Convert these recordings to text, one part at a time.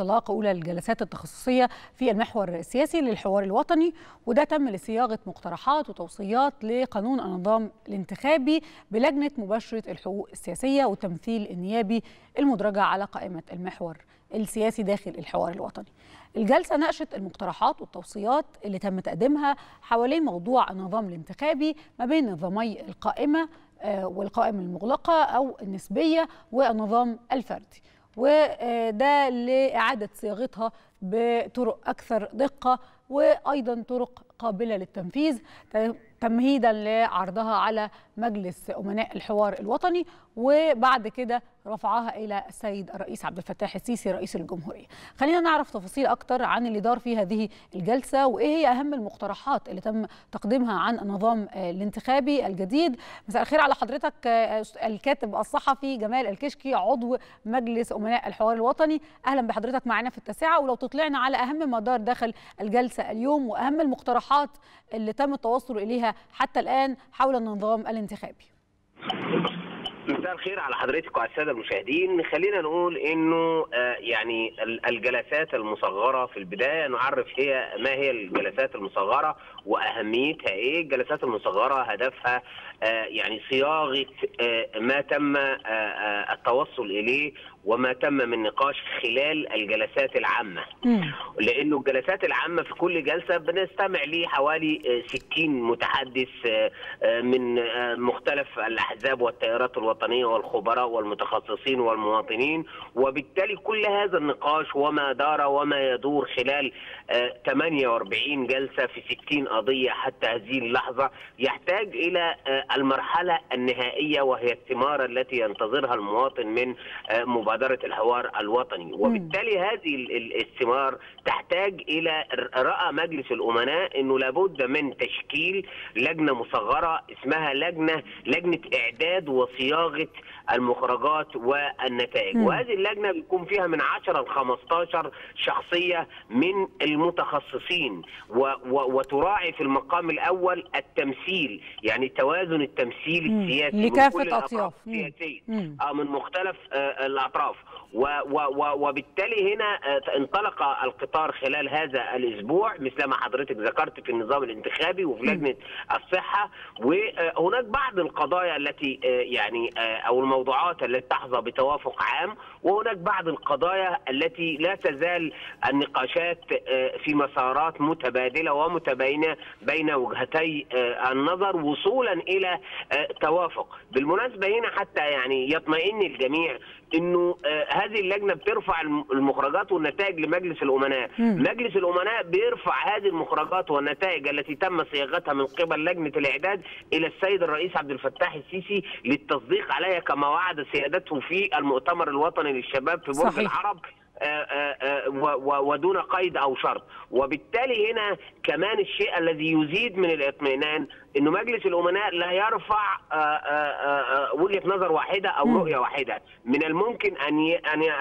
انطلاق أولى الجلسات التخصصية في المحور السياسي للحوار الوطني وده تم لصياغة مقترحات وتوصيات لقانون النظام الانتخابي بلجنة مباشرة الحقوق السياسية والتمثيل النيابي المدرجة على قائمة المحور السياسي داخل الحوار الوطني. الجلسة ناقشت المقترحات والتوصيات اللي تم تقديمها حوالين موضوع النظام الانتخابي ما بين نظامي القائمة والقائمة المغلقة أو النسبية والنظام الفردي. وده لإعادة صياغتها بطرق أكثر دقة وأيضا طرق قابلة للتنفيذ تمهيدا لعرضها على مجلس أمناء الحوار الوطني وبعد كده رفعها إلى السيد الرئيس عبد الفتاح السيسي رئيس الجمهورية. خلينا نعرف تفاصيل أكتر عن اللي دار في هذه الجلسة وإيه هي أهم المقترحات اللي تم تقديمها عن النظام الانتخابي الجديد. مساء الخير على حضرتك الكاتب الصحفي جمال الكشكي عضو مجلس أمناء الحوار الوطني. أهلا بحضرتك معنا في التاسعة ولو تطلعنا على أهم ما دار داخل الجلسة اليوم وأهم المقترحات اللي تم التوصل إليها حتى الآن حول النظام الانتخابي. مساء الخير على حضرتك وعلى السادة المشاهدين. خلينا نقول إنه يعني الجلسات المصغرة في البداية نعرف هي ما هي الجلسات المصغرة وأهميتها إيه. الجلسات المصغرة هدفها يعني صياغة ما تم التوصل إليه وما تم من نقاش خلال الجلسات العامة. لأنه الجلسات العامة في كل جلسة بنستمع ليه حوالي 60 متحدث من مختلف الأحزاب والتيارات الوطنية والخبراء والمتخصصين والمواطنين. وبالتالي كل هذا النقاش وما دار وما يدور خلال 48 جلسة في 60 قضية حتى هذه اللحظة يحتاج إلى المرحلة النهائية وهي الثمار التي ينتظرها المواطن من مبادرة مبادرة الحوار الوطني. وبالتالي هذه الثمار تحتاج إلى رأى مجلس الأمناء أنه لابد من تشكيل لجنة مصغرة اسمها لجنة لجنة إعداد وصياغة المخرجات والنتائج. م. وهذه اللجنة بيكون فيها من 10 ل 15 شخصية من المتخصصين. و و وتراعي في المقام الأول التمثيل يعني توازن التمثيل السياسي لكافة أطياف. آه من مختلف آه و وبالتالي هنا انطلق القطار خلال هذا الأسبوع مثلما حضرتك ذكرت في النظام الانتخابي وفي لجنه الصحة. وهناك بعض القضايا التي يعني أو الموضوعات التي تحظى بتوافق عام وهناك بعض القضايا التي لا تزال النقاشات في مسارات متبادلة ومتباينة بين وجهتي النظر وصولا إلى توافق. بالمناسبة هنا حتى يعني يطمئن الجميع إنه هذه اللجنة بترفع المخرجات والنتائج لمجلس الأمناء، م. مجلس الأمناء بيرفع هذه المخرجات والنتائج التي تم صياغتها من قبل لجنة الإعداد إلى السيد الرئيس عبد الفتاح السيسي للتصديق عليها كما وعد سيادته في المؤتمر الوطني للشباب في برج العرب ودون قيد أو شرط. وبالتالي هنا كمان الشيء الذي يزيد من الاطمئنان إنه مجلس الأمناء لا يرفع وجهة نظر واحدة أو رؤية واحدة. من الممكن أن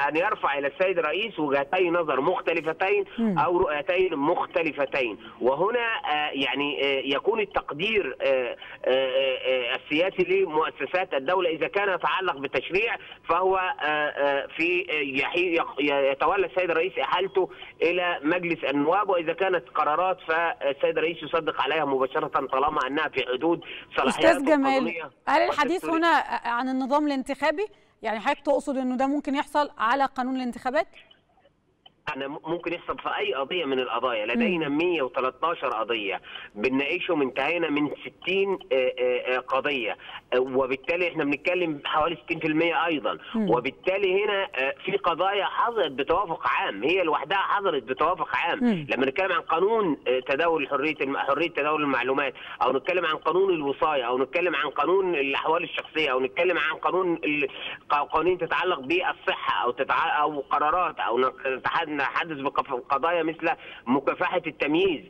أن يرفع إلى السيد الرئيس وجهتي نظر مختلفتين أو رؤيتين مختلفتين. وهنا يعني يكون التقدير السياسي لمؤسسات الدولة. إذا كان يتعلق بالتشريع فهو في يتولى السيد الرئيس إحالته إلى مجلس النواب. وإذا كانت قرارات فالسيد الرئيس يصدق عليها مباشرة طالما أنها في حدود صلاحيات أستاذ جمال هل الحديث هنا عن النظام الانتخابي؟ يعني حضرتك تقصد إنه ده ممكن يحصل على قانون الانتخابات؟ إحنا ممكن يحصل في اي قضية من القضايا. لدينا 113 قضية. بنناقشهم انتهينا من 60 قضية. وبالتالي إحنا بنتكلم حوالي 60% أيضا. وبالتالي هنا في قضايا حصلت بتوافق عام. هي لوحدها حصلت بتوافق عام. لما نتكلم عن قانون تداول حرية حرية تداول المعلومات أو نتكلم عن قانون الوصاية أو نتكلم عن قانون الاحوال الشخصية أو نتكلم عن قانون قوانين تتعلق بالصحة أو تتع... أو قرارات أو نتحدث نحدث بقضايا مثل مكافحة التمييز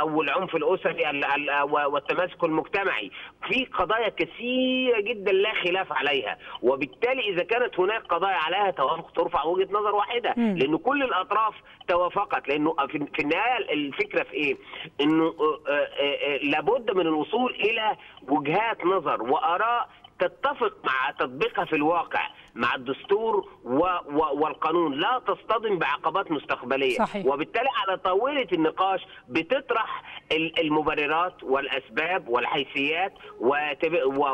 أو العنف الأسري والتماسك المجتمعي. في قضايا كثيرة جدا لا خلاف عليها. وبالتالي إذا كانت هناك قضايا عليها توافق ترفع وجهة نظر واحدة. لأنه كل الأطراف توافقت. لأنه في النهاية الفكرة في إيه؟ إنه لابد من الوصول إلى وجهات نظر وآراء تتفق مع تطبيقها في الواقع. مع الدستور و و والقانون لا تصطدم بعقبات مستقبلية. صحيح. وبالتالي على طاولة النقاش بتطرح ال- المبررات والأسباب والحيثيات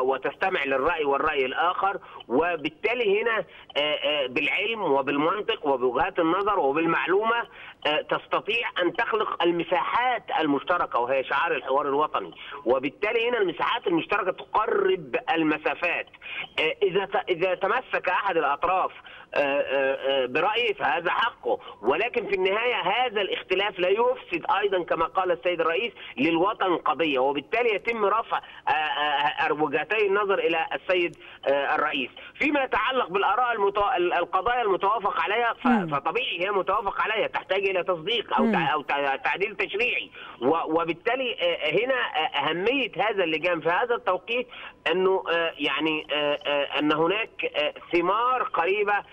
وتستمع للرأي والرأي الآخر. وبالتالي هنا آه، آه، بالعلم وبالمنطق وبوجهات النظر وبالمعلومة آه، تستطيع أن تخلق المساحات المشتركة وهي شعار الحوار الوطني. وبالتالي هنا المساحات المشتركة تقرب المسافات. إذا إذا تمسك أحد الأطراف. آه، آه، آه، برايه فهذا حقه. ولكن في النهاية هذا الاختلاف لا يفسد أيضا كما قال السيد الرئيس للوطن قضية. وبالتالي يتم رفع وجهتي النظر إلى السيد الرئيس. فيما يتعلق بالآراء المتو... القضايا المتوافق عليها ف... فطبيعي هي متوافق عليها. تحتاج إلى تصديق. تع... أو تع- تعديل تشريعي. و... وبالتالي هنا أهمية هذا اللجان في هذا التوقيت أنه آه، يعني أن هناك ثمار قريبة آه،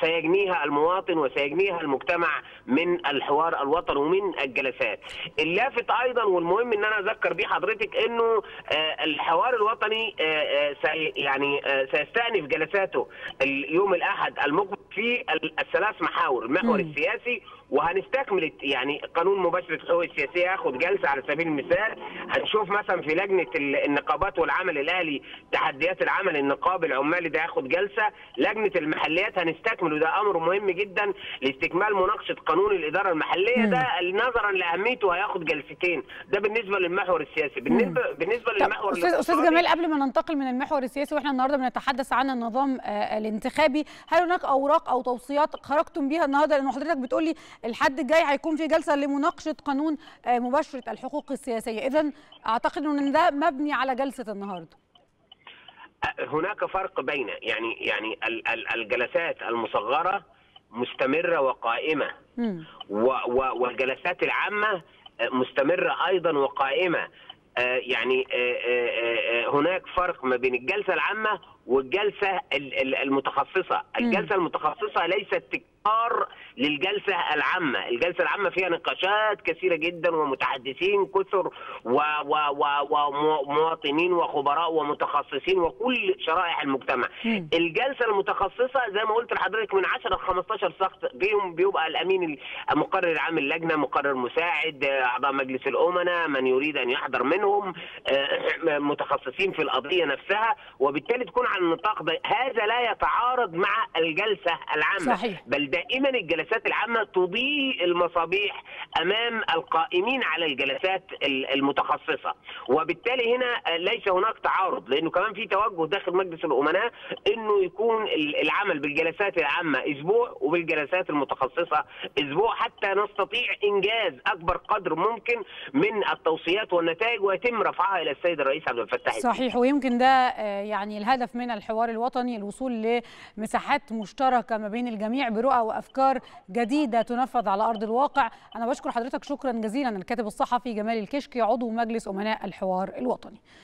سيجنيها المواطن وسيجنيها المجتمع من الحوار الوطني ومن الجلسات اللافت أيضا والمهم إن أنا أذكر بيه حضرتك إنه آه، الحوار الوطني آه، آه، سي يعني آه، سيستأنف جلساته اليوم الأحد المقبل في ال- الثلاث محاور المحور. السياسي وهنستكمل يعني قانون مباشره الحقوق السياسيه هاخد جلسة على سبيل المثال. هنشوف مثلا في لجنة ال- النقابات والعمل الأهلي تحديات العمل النقابي العمالي ده هاخد جلسة. لجنة المحليات هنستكمل وده أمر مهم جدا لاستكمال مناقشة قانون الإدارة المحلية. ده نظرا لأهميته هياخد جلستين. ده بالنسبة للمحور السياسي. بالنسبة بالنسبة للمحور أستاذ أستاذ جمال قبل ما ننتقل من المحور السياسي وإحنا النهارده بنتحدث عن النظام آه، الانتخابي هل هناك أوراق أو توصيات خرجتم بيها النهارده؟ لأن حضرتك بتقولي الحد الجاي هيكون في جلسة لمناقشة قانون آه، مباشرة الحقوق السياسية. اذا أعتقد إن ده مبني على جلسة النهارده. هناك فرق بين يعني يعني ال- ال- الجلسات المصغرة مستمرة وقائمة والجلسات العامة آه، مستمرة أيضا وقائمة. آه، يعني هناك فرق ما بين الجلسة العامة والجلسة ال- ال- المتخصصة. الجلسة المتخصصة ليست تكرار للجلسة العامة. الجلسة العامة فيها نقاشات كثيرة جدا ومتحدثين كثر ومواطنين وخبراء ومتخصصين وكل شرائح المجتمع. الجلسة المتخصصة زي ما قلت لحضرتك من 10 ل 15 شخص بيهم بيبقى الأمين المقرر العام اللجنة مقرر مساعد أعضاء مجلس الأمناء من يريد أن يحضر منهم آه، متخصصين في القضية نفسها. وبالتالي تكون النطاق ده هذا لا يتعارض مع الجلسة العامة صحيح. بل دائما الجلسات العامة تضيء المصابيح أمام القائمين على الجلسات ال- المتخصصة وبالتالي هنا ليس هناك تعارض لأنه كمان في توجه داخل مجلس الأمناء إنه يكون ال- العمل بالجلسات العامة أسبوع وبالجلسات المتخصصة أسبوع حتى نستطيع إنجاز أكبر قدر ممكن من التوصيات والنتائج ويتم رفعها إلى السيد الرئيس عبد الفتاح. صحيح ويمكن ده آه، يعني الهدف من الحوار الوطني الوصول لمساحات مشتركة ما بين الجميع برؤى وأفكار جديدة تنفذ على أرض الواقع. أنا بشكر حضرتك شكرا جزيلا الكاتب الصحفي جمال الكشكي عضو مجلس أمناء الحوار الوطني.